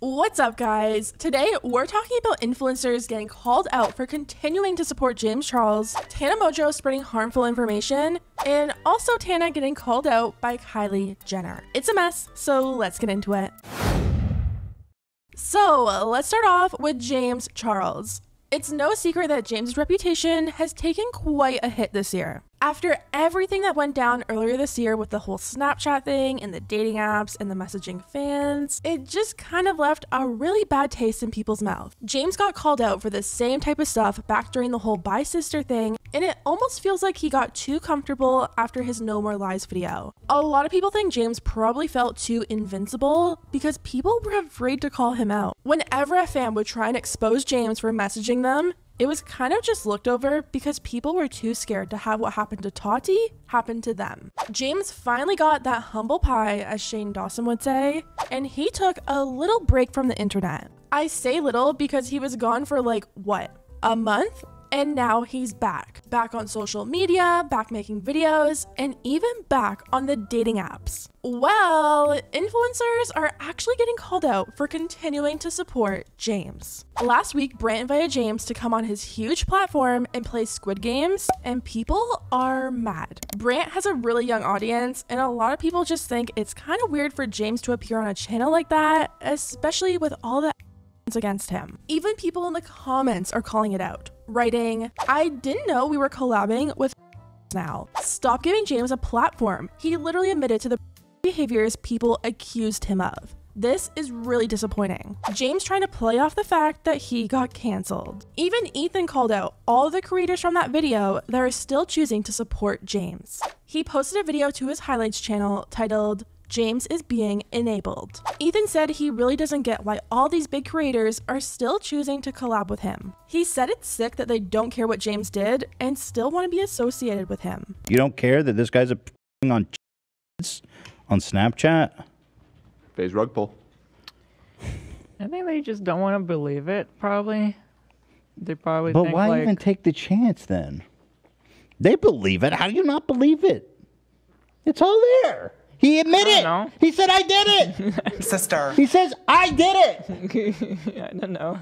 What's up, guys? Today we're talking about influencers getting called out for continuing to support James Charles, Tana Mongeau spreading harmful information, and also Tana getting called out by Kylie Jenner. It's a mess, so let's get into it. So let's start off with James Charles. It's no secret that James' reputation has taken quite a hit this year. After everything that went down earlier this year with the whole Snapchat thing and the dating apps and the messaging fans, it just kind of left a really bad taste in people's mouth. James got called out for the same type of stuff back during the whole Bye Sister thing, and it almost feels like he got too comfortable after his No More Lies video. A lot of people think James probably felt too invincible because people were afraid to call him out. Whenever a fan would try and expose James for messaging them, it was kind of just looked over because people were too scared to have what happened to Tati happen to them. James finally got that humble pie, as Shane Dawson would say, and he took a little break from the internet. I say little because he was gone for like, what, a month? And now he's back. Back on social media, back making videos, and even back on the dating apps. Well, influencers are actually getting called out for continuing to support James. Last week, Brent invited James to come on his huge platform and play Squid Games, and people are mad. Brent has a really young audience, and a lot of people just think it's kind of weird for James to appear on a channel like that, especially with all the against him. Even people in the comments are calling it out, writing, I didn't know we were collabing with now. Stop giving James a platform. He literally admitted to the behaviors people accused him of. This is really disappointing. James trying to play off the fact that he got cancelled. Even Ethan called out all the creators from that video that are still choosing to support James. He posted a video to his highlights channel titled James is being enabled. Ethan said he really doesn't get why all these big creators are still choosing to collab with him. He said it's sick that they don't care what James did and still want to be associated with him. You don't care that this guy's a on on Snapchat? Phase rug pull. I think they just don't want to believe it. Probably. They probably. But think, why like, even take the chance then? They believe it. How do you not believe it? It's all there. He admitted. know. He said, "I did it." Sister. he says, "I did it." I don't know.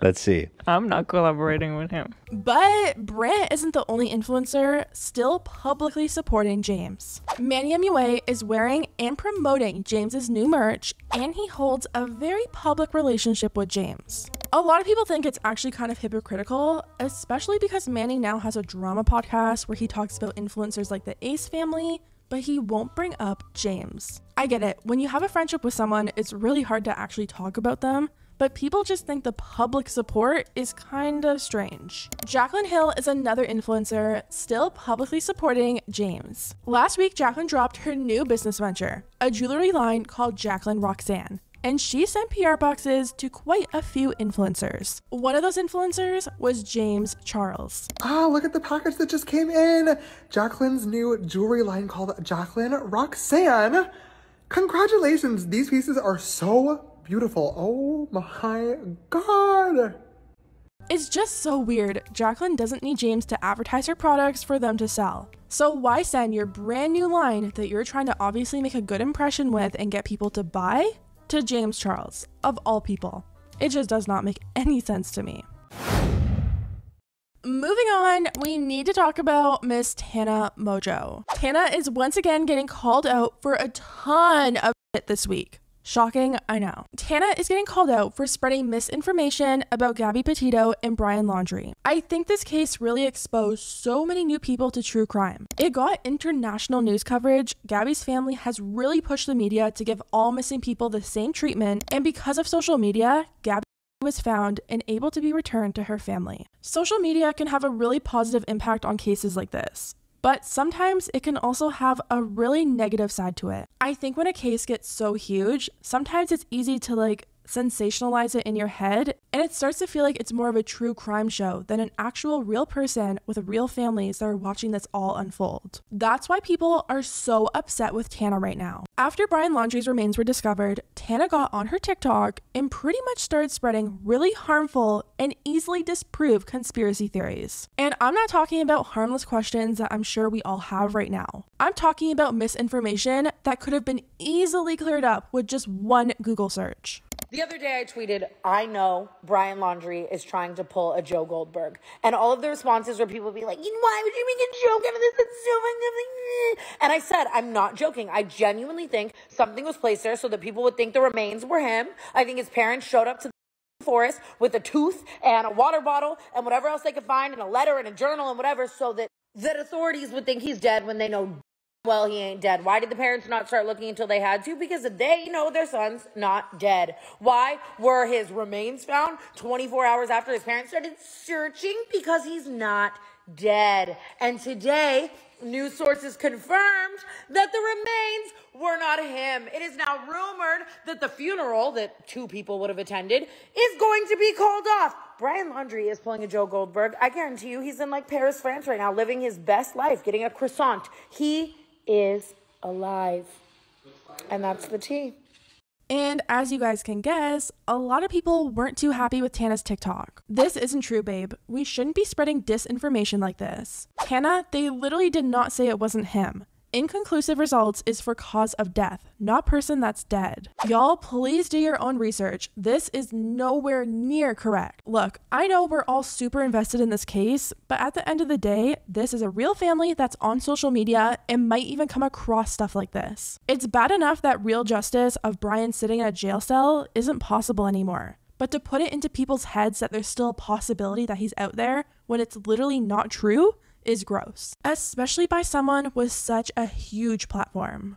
Let's see. I'm not collaborating with him. But Brent isn't the only influencer still publicly supporting James. Manny MUA is wearing and promoting James's new merch, and he holds a very public relationship with James. A lot of people think it's actually kind of hypocritical, especially because Manny now has a drama podcast where he talks about influencers like the Ace family, but he won't bring up James. I get it, when you have a friendship with someone, it's really hard to actually talk about them, but people just think the public support is kind of strange. Jaclyn Hill is another influencer still publicly supporting James. Last week, Jaclyn dropped her new business venture, a jewelry line called Jaclyn Roxanne. And she sent PR boxes to quite a few influencers. One of those influencers was James Charles. Ah, look at the package that just came in. Jaclyn's new jewelry line called Jaclyn Roxanne. Congratulations, these pieces are so beautiful. Oh my god. It's just so weird. Jaclyn doesn't need James to advertise her products for them to sell. So why send your brand new line that you're trying to obviously make a good impression with and get people to buy to James Charles, of all people? It just does not make any sense to me. Moving on, we need to talk about Miss Tana Mojo. Tana is once again getting called out for a ton of shit this week. Shocking, I know. Tana is getting called out for spreading misinformation about Gabby Petito and Brian Laundrie. I think this case really exposed so many new people to true crime. It got international news coverage. Gabby's family has really pushed the media to give all missing people the same treatment, and because of social media, Gabby was found and able to be returned to her family. Social media can have a really positive impact on cases like this. But sometimes it can also have a really negative side to it. I think when a case gets so huge, sometimes it's easy to like sensationalize it in your head, and it starts to feel like it's more of a true crime show than an actual real person with real families that are watching this all unfold. That's why people are so upset with Tana right now. After Brian Laundrie's remains were discovered, Tana got on her TikTok and pretty much started spreading really harmful and easily disproved conspiracy theories. And I'm not talking about harmless questions that I'm sure we all have right now. I'm talking about misinformation that could have been easily cleared up with just one Google search. The other day I tweeted, I know Brian Laundrie is trying to pull a Joe Goldberg. And all of the responses were people be like, why would you make a joke out of this? It's so funny. And I said, I'm not joking. I genuinely think something was placed there so that people would think the remains were him. I think his parents showed up to the forest with a tooth and a water bottle and whatever else they could find and a letter and a journal and whatever so that that authorities would think he's dead when they know well, he ain't dead. Why did the parents not start looking until they had to? Because they know their son's not dead. Why were his remains found 24 hours after his parents started searching? Because he's not dead. And today, news sources confirmed that the remains were not him. It is now rumored that the funeral that two people would have attended is going to be called off. Brian Laundrie is pulling a Joe Goldberg. I guarantee you he's in like Paris, France right now, living his best life, getting a croissant. He is alive. And that's the tea. And as you guys can guess, a lot of people weren't too happy with Tana's TikTok. This isn't true, babe. We shouldn't be spreading disinformation like this. Tana, they literally did not say it wasn't him. Inconclusive results is for cause of death, not person that's dead. Y'all, please do your own research. This is nowhere near correct. Look, I know we're all super invested in this case, but at the end of the day, this is a real family that's on social media and might even come across stuff like this. It's bad enough that real justice of Brian sitting in a jail cell isn't possible anymore. But to put it into people's heads that there's still a possibility that he's out there when it's literally not true is gross, especially by someone with such a huge platform.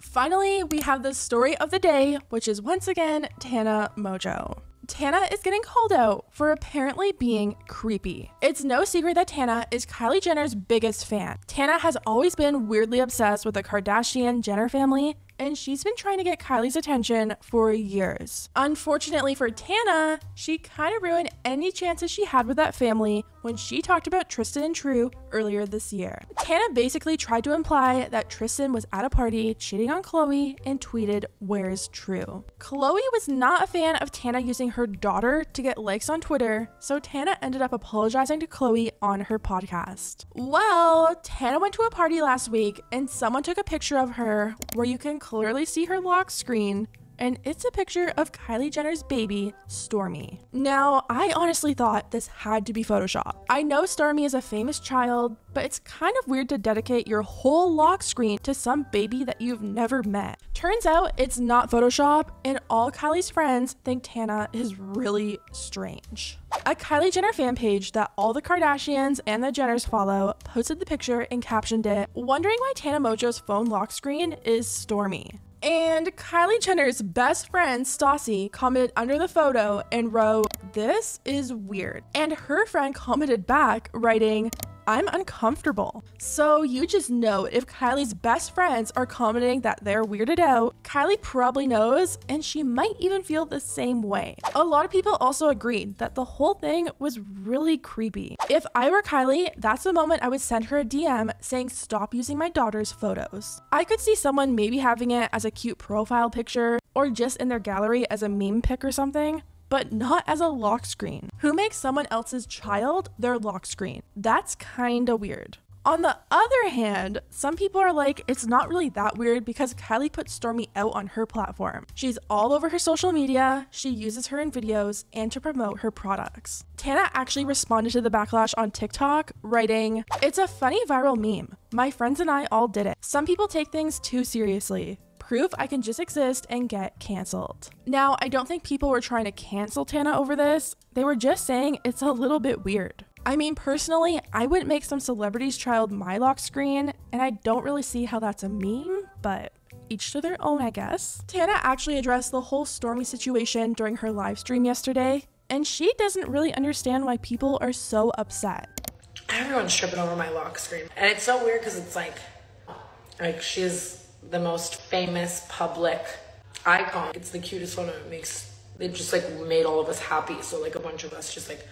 Finally, we have the story of the day, which is once again Tana Mongeau. Tana is getting called out for apparently being creepy. It's no secret that Tana is Kylie Jenner's biggest fan. Tana has always been weirdly obsessed with the Kardashian Jenner family and she's been trying to get Kylie's attention for years. Unfortunately for Tana, she kind of ruined any chances she had with that family when she talked about Tristan and True earlier this year. Tana basically tried to imply that Tristan was at a party cheating on Khloe and tweeted, Where's True? Khloe was not a fan of Tana using her daughter to get likes on Twitter, so Tana ended up apologizing to Khloe on her podcast. Well, Tana went to a party last week and someone took a picture of her where you can clearly see her lock screen and it's a picture of Kylie Jenner's baby, Stormi. Now, I honestly thought this had to be Photoshop. I know Stormi is a famous child, but it's kind of weird to dedicate your whole lock screen to some baby that you've never met. Turns out it's not Photoshop, and all Kylie's friends think Tana is really strange. A Kylie Jenner fan page that all the Kardashians and the Jenners follow posted the picture and captioned it, wondering why Tana Mongeau's phone lock screen is Stormi. And Kylie Jenner's best friend, Stassie, commented under the photo and wrote, This is weird. And her friend commented back, writing, I'm uncomfortable. So you just know if Kylie's best friends are commenting that they're weirded out, Kylie probably knows and she might even feel the same way. A lot of people also agreed that the whole thing was really creepy. If I were Kylie, that's the moment I would send her a DM saying stop using my daughter's photos. I could see someone maybe having it as a cute profile picture or just in their gallery as a meme pic or something but not as a lock screen. Who makes someone else's child their lock screen? That's kinda weird. On the other hand, some people are like, it's not really that weird because Kylie put Stormi out on her platform. She's all over her social media, she uses her in videos, and to promote her products. Tana actually responded to the backlash on TikTok, writing, It's a funny viral meme. My friends and I all did it. Some people take things too seriously proof I can just exist and get canceled. Now, I don't think people were trying to cancel Tana over this, they were just saying it's a little bit weird. I mean, personally, I wouldn't make some celebrity's child my lock screen, and I don't really see how that's a meme, but each to their own, I guess. Tana actually addressed the whole Stormi situation during her live stream yesterday, and she doesn't really understand why people are so upset. Everyone's tripping over my lock screen. And it's so weird because it's like, like she's the most famous public icon. It's the cutest one. It makes it just like made all of us happy. So like a bunch of us just like,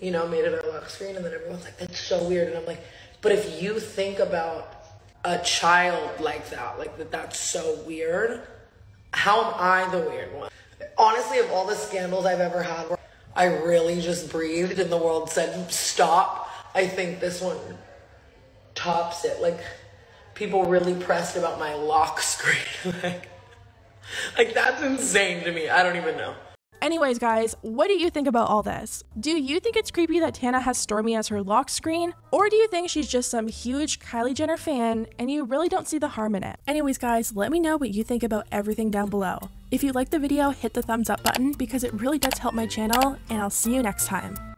you know, made it our lock screen, and then everyone's like, "That's so weird," and I'm like, "But if you think about a child like that, like that, that's so weird. How am I the weird one? Honestly, of all the scandals I've ever had, I really just breathed and the world said stop. I think this one tops it. Like people really pressed about my lock screen. like, Like, that's insane to me. I don't even know. Anyways, guys, what do you think about all this? Do you think it's creepy that Tana has Stormi as her lock screen? Or do you think she's just some huge Kylie Jenner fan and you really don't see the harm in it? Anyways, guys, let me know what you think about everything down below. If you liked the video, hit the thumbs up button because it really does help my channel, and I'll see you next time.